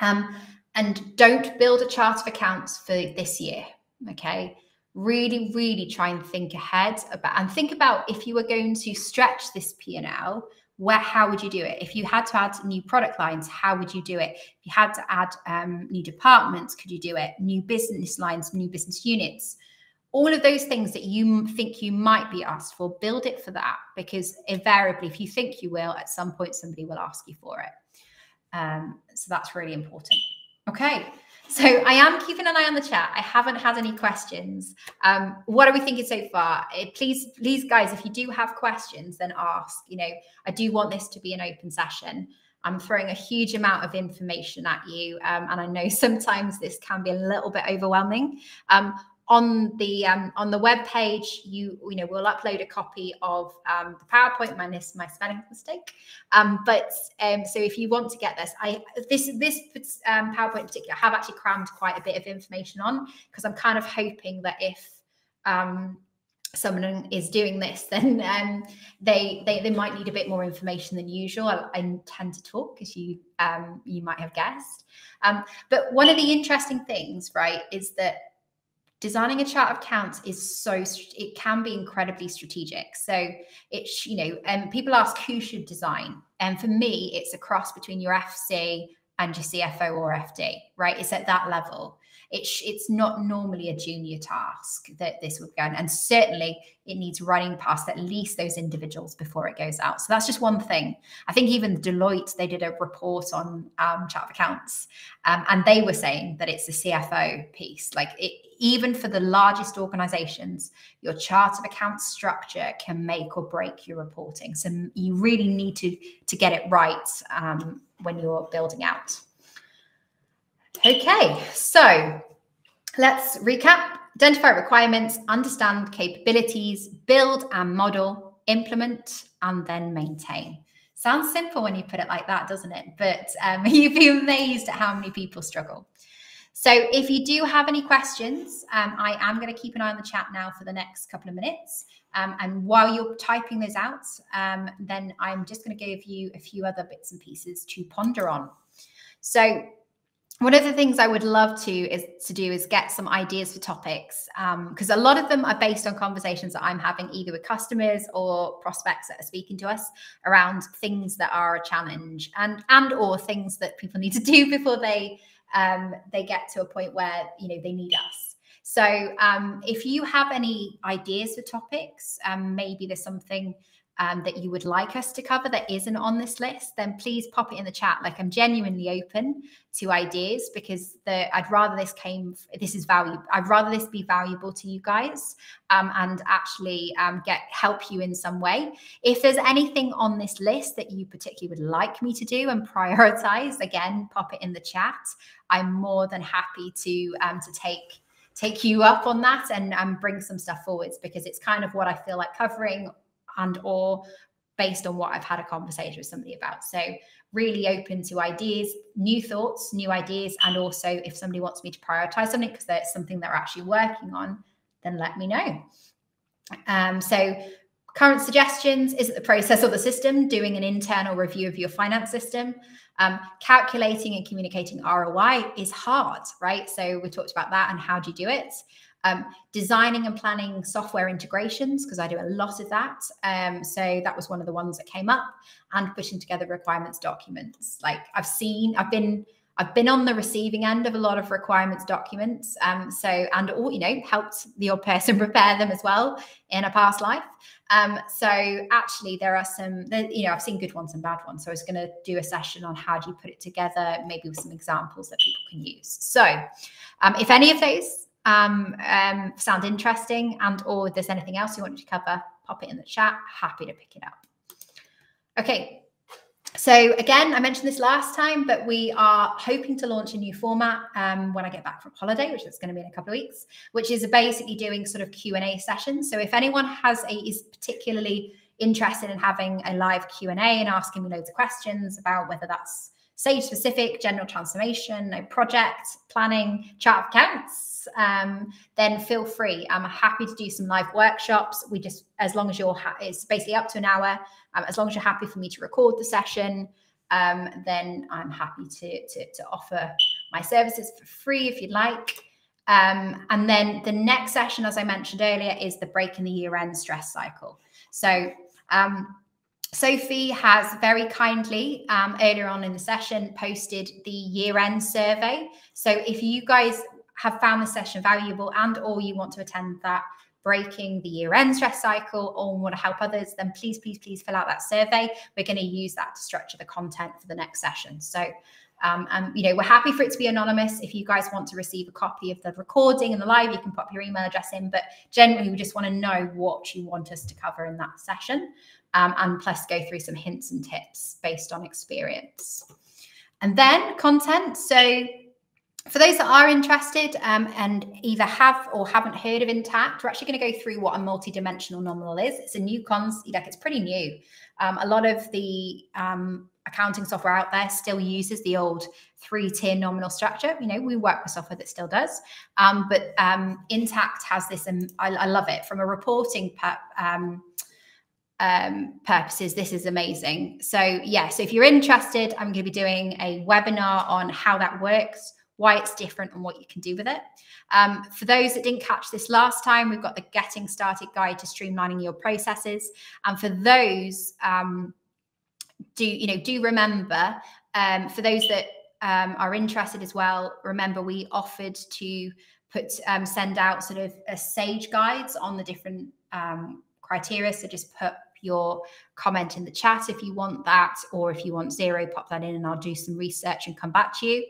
Um, and don't build a chart of accounts for this year. Okay really really try and think ahead about and think about if you were going to stretch this p&l where how would you do it? If you had to add new product lines how would you do it? If you had to add um, new departments could you do it? New business lines new business units? All of those things that you think you might be asked for build it for that because invariably if you think you will at some point somebody will ask you for it. Um, so that's really important. Okay so I am keeping an eye on the chat. I haven't had any questions. Um, what are we thinking so far? Eh, please, please, guys, if you do have questions, then ask. You know, I do want this to be an open session. I'm throwing a huge amount of information at you, um, and I know [LAUGHS] sometimes this can be a little bit overwhelming. Um, on the um, on the web page you you know we'll upload a copy of um, the powerpoint minus my spelling mistake. Um, but um, so if you want to get this i this this um, powerpoint in particular i have actually crammed quite a bit of information on because i'm kind of hoping that if um, someone is doing this [LAUGHS] then um, they, they they might need a bit more information than usual. I, I tend to talk as you um, you might have guessed. Um, but one of the interesting things right is that designing a chart of counts is so it can be incredibly strategic. So it's you know and um, people ask who should design and for me it's a cross between your fc and your cfo or fd right? It's at that level it's it's not normally a junior task that this would go and certainly it needs running past at least those individuals before it goes out so that's just one thing i think even deloitte they did a report on um, chart of accounts um, and they were saying that it's the cfo piece like it even for the largest organizations, your chart of accounts structure can make or break your reporting. So you really need to, to get it right um, when you're building out. Okay, so let's recap. Identify requirements, understand capabilities, build and model, implement, and then maintain. Sounds simple when you put it like that, doesn't it? But um, [LAUGHS] you'd be amazed at how many people struggle. So if you do have any questions, um, I am going to keep an eye on the chat now for the next couple of minutes. Um, and while you're typing those out, um, then I'm just going to give you a few other bits and pieces to ponder on. So one of the things I would love to is to do is get some ideas for topics because um, a lot of them are based on conversations that I'm having either with customers or prospects that are speaking to us around things that are a challenge and and or things that people need to [LAUGHS] do before they um, they get to a point where you know they need us. So um, if you have any ideas for topics, um, maybe there's something um, that you would like us to cover that isn't on this list, then please pop it in the chat. Like I'm genuinely open to ideas because the I'd rather this came this is valuable. I'd rather this be valuable to you guys um, and actually um, get help you in some way. If there's anything on this list that you particularly would like me to do and prioritize, again, pop it in the chat. I'm more than happy to um, to take take you up on that and um, bring some stuff forwards because it's kind of what I feel like covering and or based on what I've had a conversation with somebody about. So really open to ideas, new thoughts, new ideas, and also if somebody wants me to prioritize something because it's something they're actually working on, then let me know. Um, so current suggestions is it the process or the system doing an internal review of your finance system um, calculating and communicating roi is hard right so we talked about that and how do you do it um, designing and planning software integrations because I do a lot of that. Um, so that was one of the ones that came up, and putting together requirements documents. Like I've seen, I've been. I've been on the receiving end of a lot of requirements documents, um, so and all you know helped the odd person [LAUGHS] prepare them as well in a past life. Um, so actually, there are some, you know, I've seen good ones and bad ones. So I was going to do a session on how do you put it together, maybe with some examples that people can use. So um, if any of those um, um, sound interesting and or if there's anything else you want to cover, pop it in the chat. Happy to pick it up. Okay. So again, I mentioned this last time, but we are hoping to launch a new format um, when I get back from holiday, which is going to be in a couple of weeks, which is basically doing sort of Q and A sessions. So if anyone has a is particularly interested in having a live Q and A and asking me loads of questions about whether that's Sage specific, general transformation, no project planning, chart of accounts, um, then feel free. I'm happy to do some live workshops. We just, as long as you're, it's basically up to an hour. Um, as long as you're happy for me to record the session, um, then I'm happy to, to, to offer my services for free if you'd like. Um, and then the next session, as I mentioned earlier, is the break in the year end stress cycle. So um, Sophie has very kindly um, earlier on in the session posted the year end survey. So if you guys have found the session valuable and or you want to attend that breaking the year end stress cycle or want to help others, then please, please, please fill out that survey. We're going to use that to structure the content for the next session. So, um, and you know, we're happy for it to be anonymous. If you guys want to receive a copy of the recording and the live, you can pop your email address in. But generally, we just want to know what you want us to cover in that session, um, and plus go through some hints and tips based on experience. And then content. So for those that are interested um, and either have or haven't heard of Intacct, we're actually going to go through what a multi-dimensional nominal is. It's a new concept, like it's pretty new. Um, a lot of the um, accounting software out there still uses the old three-tier nominal structure. You know, we work with software that still does, um, but um, Intacct has this, and I, I, love it from a reporting per, um, purposes. This is amazing. So yeah, so if you're interested, I'm going to be doing a webinar on how that works why it's different and what you can do with it. Um, for those that didn't catch this last time, we've got the Getting Started Guide to Streamlining Your Processes. And for those, um, do you know, do remember um, for those that um, are interested as well, remember we offered to put um, send out sort of a sage guides on the different um, criteria. So just put your comment in the chat if you want that, or if you want Xero, pop that in and I'll do some research and come back to you.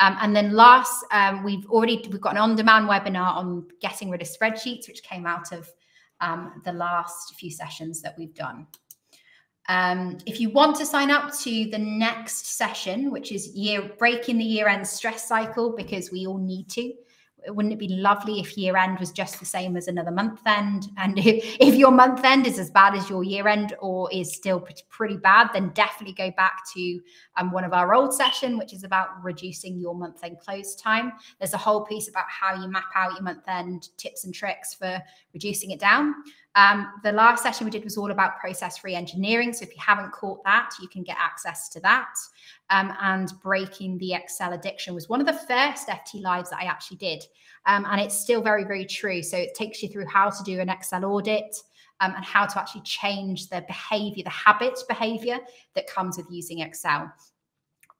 Um, and then last, um, we've already we've got an on-demand webinar on getting rid of spreadsheets, which came out of um, the last few sessions that we've done. Um, if you want to sign up to the next session, which is year breaking the year end stress cycle, because we all need to, wouldn't it be lovely if year end was just the same as another month end? And [LAUGHS] if, if your month end is as bad as your year end or is still pretty, bad, then definitely go back to um, one of our old session, which is about reducing your month end close time. There's a whole piece about how you map out your month end tips and tricks for reducing it down. Um, the last session we did was all about process re-engineering. So if you haven't caught that, you can get access to that. Um, and breaking the Excel addiction was one of the first FT lives that I actually did. Um, and it's still very, very true. So it takes you through how to do an Excel audit um, and how to actually change the behavior, the habit behavior that comes with using Excel.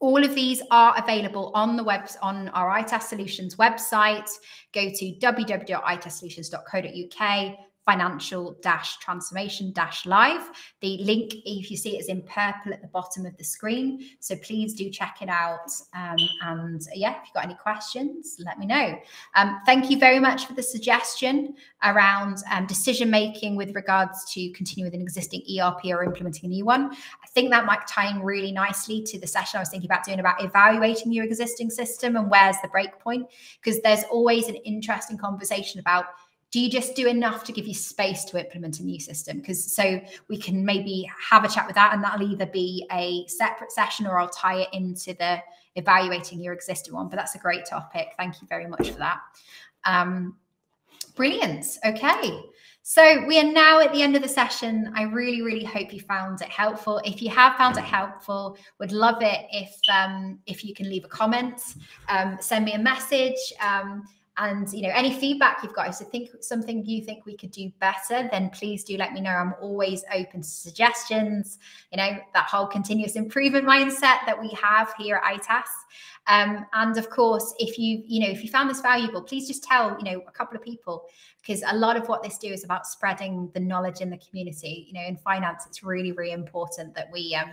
All of these are available on the web on our itas Solutions website. Go to www.itassolutions.co.uk financial dash transformation dash live. The link, if you see it, is in purple at the bottom of the screen. So please do check it out. Um, and yeah, if you've got any questions, let me know. Um, thank you very much for the suggestion around um, decision making with regards to continue with an existing ERP or implementing a new one. I think that might tie in really nicely to the session I was thinking about doing about evaluating your existing system and where's the break point, because there's always an interesting conversation about do you just do enough to give you space to implement a new system because so we can maybe have a chat with that and that'll either be a separate session or i'll tie it into the evaluating your existing one but that's a great topic thank you very much for that um, brilliant okay so we are now at the end of the session. I really, really hope you found it helpful. If you have found it helpful, would love it if um, if you can leave a comment, um, send me a message. Um, and you know any feedback you've got if you think something you think we could do better then please do let me know. I'm always open to suggestions you know that whole continuous improvement mindset that we have here at itas um, and of course if you you know if you found this valuable please just tell you know a couple of people because a lot of what this do is about spreading the knowledge in the community you know in finance it's really really important that we um,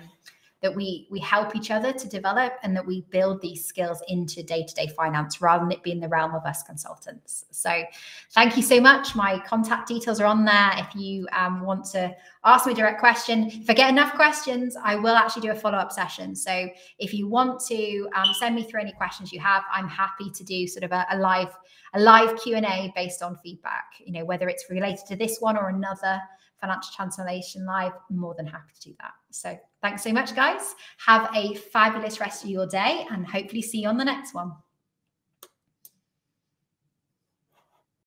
that we we help each other to develop and that we build these skills into day-to-day finance rather than it being the realm of us consultants. So thank you so much. My contact details are on there. If you um, want to ask me a direct question if i get enough questions i will actually do a follow-up session. So if you want to um, send me through any questions you have i'm happy to do sort of a, a live a live q&a based on feedback you know whether it's related to this one or another Financial Transformation Live, more than happy to do that. So thanks so much, guys. Have a fabulous rest of your day and hopefully see you on the next one.